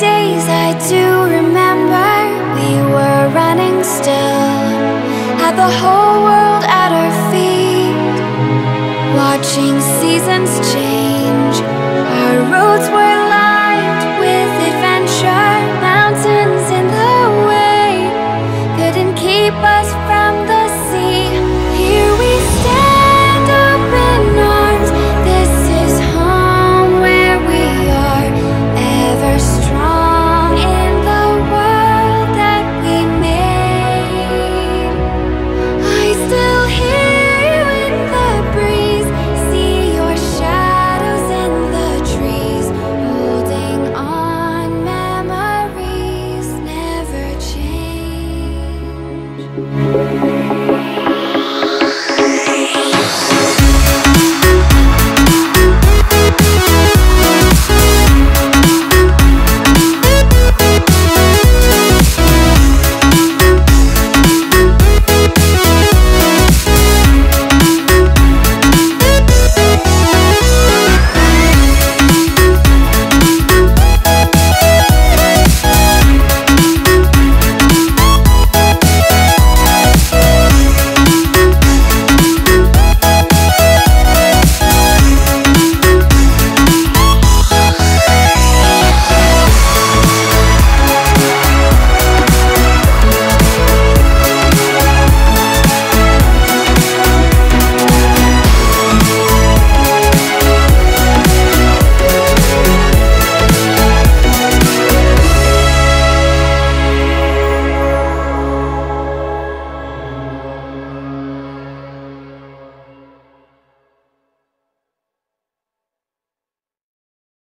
days I do remember we were running still. At the whole Música